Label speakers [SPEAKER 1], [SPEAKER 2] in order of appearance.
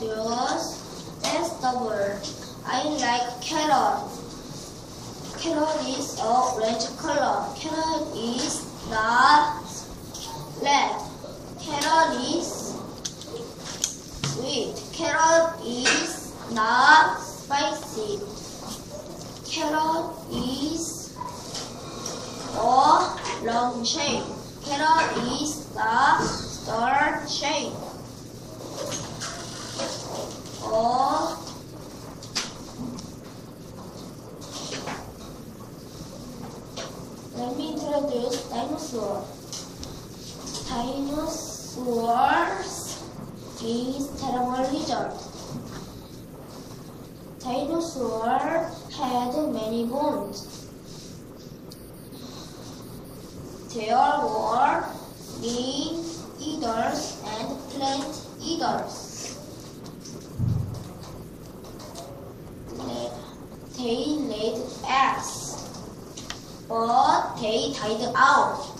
[SPEAKER 1] vegetable. I like carrot. Carrot is orange color. Carrot is not red. Carrot is sweet. Carrot is not spicy. Carrot is a long shape. Carrot is the star shape. Let me introduce dinosaur. Dinosaurs is terrible lizard. Dinosaur had many bones. There were leaf eaters and plant eaters. They laid eggs, but 데이 다이드 아웃